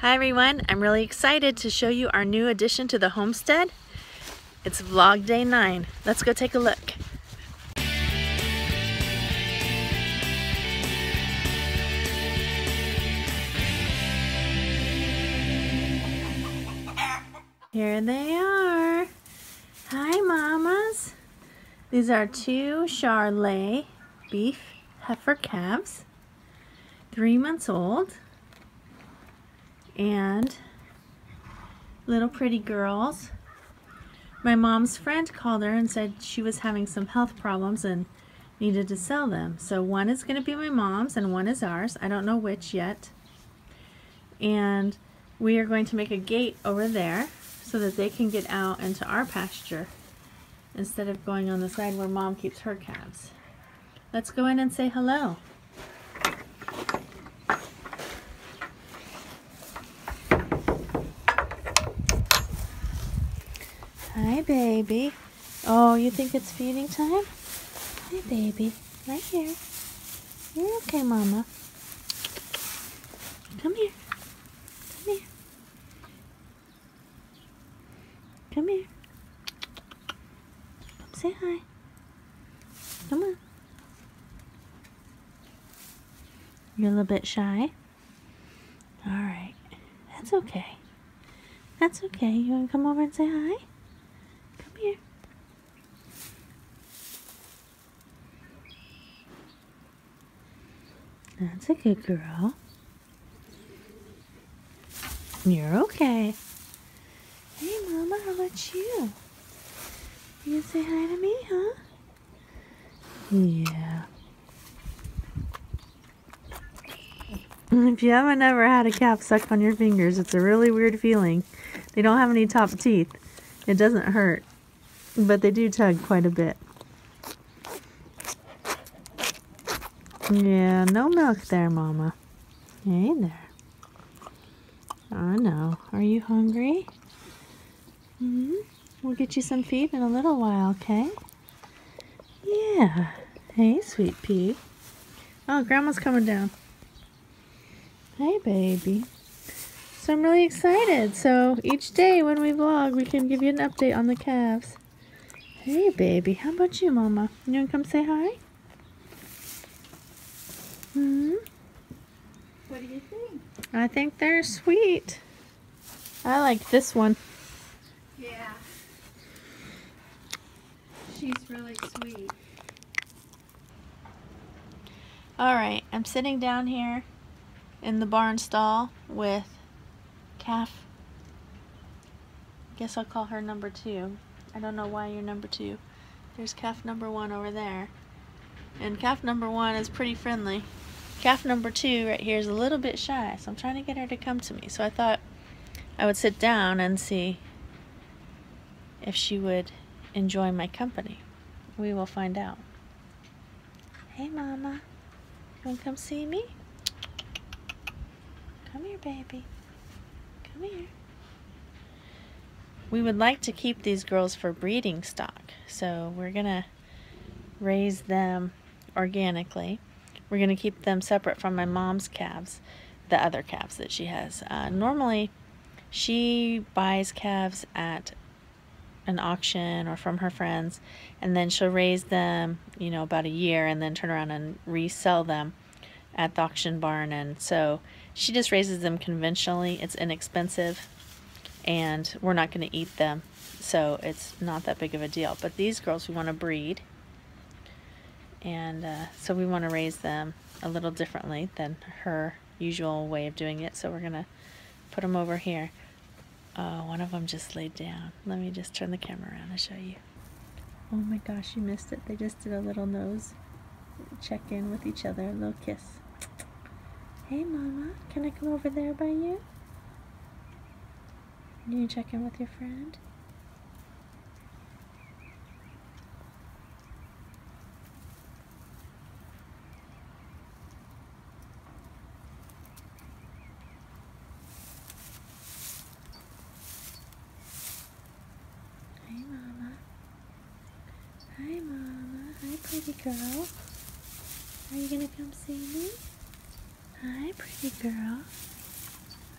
Hi everyone, I'm really excited to show you our new addition to the homestead. It's vlog day 9. Let's go take a look. Here they are. Hi mamas. These are two Charolais beef heifer calves, three months old and little pretty girls. My mom's friend called her and said she was having some health problems and needed to sell them. So one is going to be my mom's and one is ours. I don't know which yet. And we are going to make a gate over there so that they can get out into our pasture instead of going on the side where mom keeps her calves. Let's go in and say hello. Hi, baby. Oh, you think it's feeding time? Hi, baby. Right here. You're okay, Mama. Come here. Come here. Come here. Come say hi. Come on. You're a little bit shy? Alright. That's okay. That's okay. You want to come over and say hi? Here. That's a good girl. You're okay. Hey, Mama, how about you? You say hi to me, huh? Yeah. If you haven't ever had a calf suck on your fingers, it's a really weird feeling. They don't have any top teeth. It doesn't hurt. But they do tug quite a bit. Yeah, no milk there, Mama. Hey there. I know. Are you hungry? Mm hmm We'll get you some feed in a little while, okay? Yeah. Hey, sweet pea. Oh, Grandma's coming down. Hey, baby. So I'm really excited. So each day when we vlog, we can give you an update on the calves. Hey, baby. How about you, Mama? You want to come say hi? Hmm? What do you think? I think they're sweet. I like this one. Yeah. She's really sweet. Alright, I'm sitting down here in the barn stall with calf. I Guess I'll call her number two. I don't know why you're number two. There's calf number one over there. And calf number one is pretty friendly. Calf number two right here is a little bit shy, so I'm trying to get her to come to me. So I thought I would sit down and see if she would enjoy my company. We will find out. Hey, Mama. You want to come see me? Come here, baby. Come here. We would like to keep these girls for breeding stock, so we're going to raise them organically. We're going to keep them separate from my mom's calves, the other calves that she has. Uh, normally, she buys calves at an auction or from her friends, and then she'll raise them, you know, about a year and then turn around and resell them at the auction barn. And so she just raises them conventionally. It's inexpensive and we're not going to eat them. So it's not that big of a deal. But these girls we want to breed. And uh, so we want to raise them a little differently than her usual way of doing it. So we're gonna put them over here. Oh one of them just laid down. Let me just turn the camera around and show you. Oh my gosh you missed it. They just did a little nose check in with each other a little kiss. Hey mama can I come over there by you can you check in with your friend? Hi, Mama. Hi, Mama. Hi, pretty girl. Are you gonna come see me? Hi, pretty girl.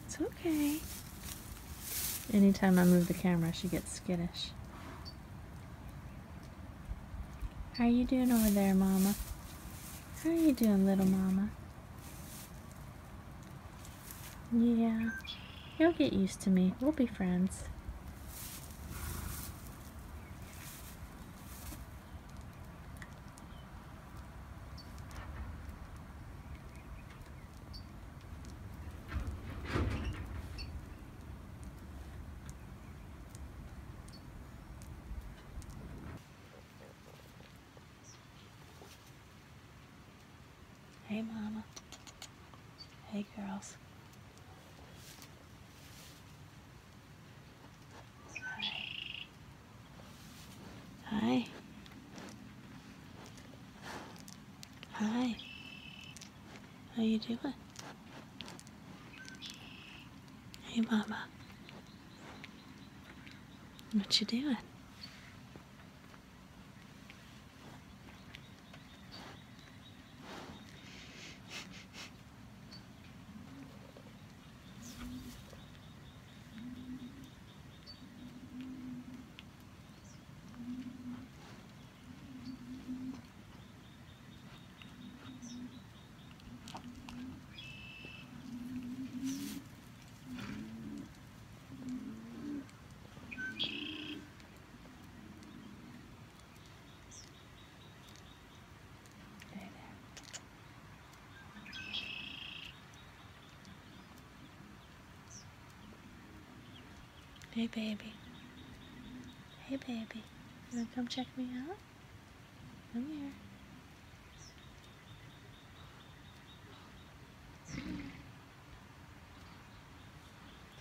It's okay. Anytime I move the camera, she gets skittish. How are you doing over there, Mama? How are you doing, little Mama? Yeah. You'll get used to me. We'll be friends. Hey, Mama. Hey, girls. Hi. Hi. How you doing? Hey, Mama. What you doing? Hey there. Hey, baby. Hey, baby. You wanna come check me out? Come here.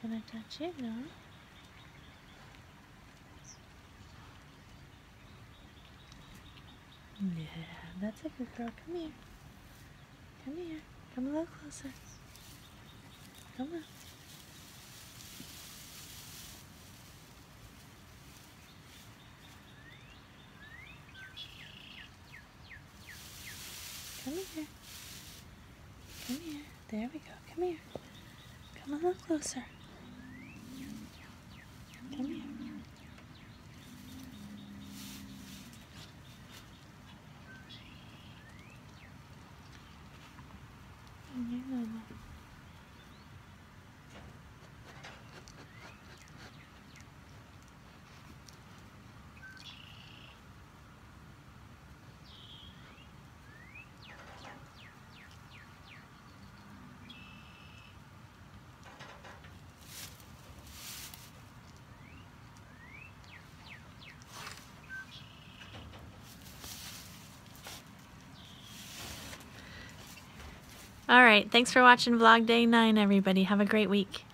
Can I touch you? No. Yeah, that's a good girl. Come here. Come here. Come a little closer. Come on. Come here. Come here. There we go. Come here. Come a little closer. Come here. Come here, Mama. All right. Thanks for watching Vlog Day 9, everybody. Have a great week.